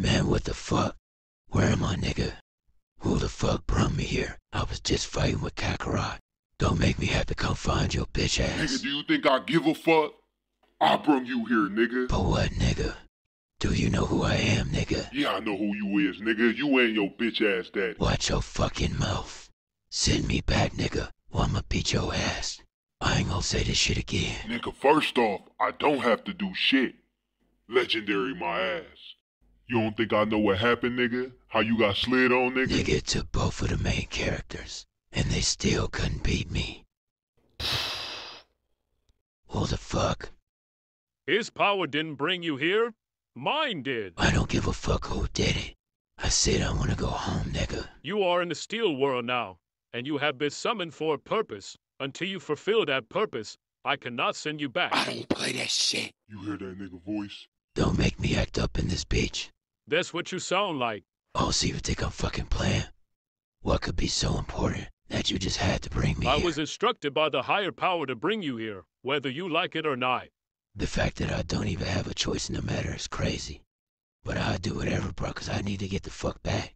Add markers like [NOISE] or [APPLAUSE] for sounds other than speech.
Man, what the fuck? Where am I, nigga? Who the fuck brought me here? I was just fighting with Kakarot. Don't make me have to come find your bitch ass. Nigga, do you think I give a fuck? I brung you here, nigga. But what, nigga? Do you know who I am, nigga? Yeah, I know who you is, nigga. You ain't your bitch ass daddy. Watch your fucking mouth. Send me back, nigga, or I'ma beat your ass. I ain't gonna say this shit again. Nigga, first off, I don't have to do shit. Legendary my ass. You don't think I know what happened, nigga? How you got slid on, nigga? Nigga it took both of the main characters, and they still couldn't beat me. [SIGHS] Who the fuck? His power didn't bring you here. Mine did. I don't give a fuck who did it. I said I wanna go home, nigga. You are in the StillWorld now, and you have been summoned for a purpose. Until you fulfill that purpose, I cannot send you back. I don't play that shit. You hear that nigga voice? Don't make me act up in this bitch. That's what you sound like. Oh, so you think I'm fucking playing? What could be so important that you just had to bring me here? I here? was instructed by the higher power to bring you here, whether you like it or not. The fact that I don't even have a choice in the matter is crazy. But I'll do whatever, bro, 'cause I need to get the fuck back.